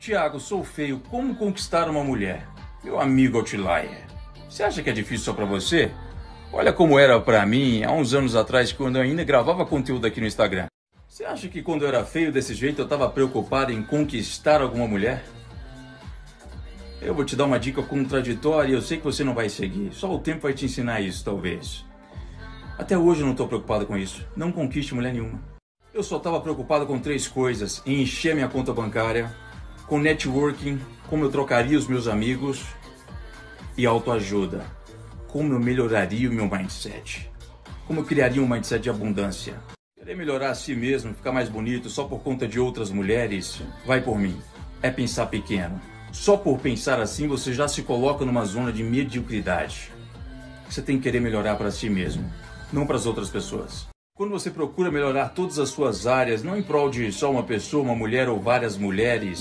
Tiago, sou feio. Como conquistar uma mulher? Meu amigo Outlier, você acha que é difícil só para você? Olha como era para mim há uns anos atrás, quando eu ainda gravava conteúdo aqui no Instagram. Você acha que quando eu era feio desse jeito eu estava preocupado em conquistar alguma mulher? Eu vou te dar uma dica contraditória e eu sei que você não vai seguir. Só o tempo vai te ensinar isso, talvez. Até hoje eu não estou preocupado com isso. Não conquiste mulher nenhuma. Eu só estava preocupado com três coisas: encher minha conta bancária, com networking, como eu trocaria os meus amigos e autoajuda. Como eu melhoraria o meu mindset. Como eu criaria um mindset de abundância. Querer melhorar a si mesmo, ficar mais bonito só por conta de outras mulheres, vai por mim. É pensar pequeno. Só por pensar assim você já se coloca numa zona de mediocridade. Você tem que querer melhorar para si mesmo, não para as outras pessoas. Quando você procura melhorar todas as suas áreas, não em prol de só uma pessoa, uma mulher ou várias mulheres,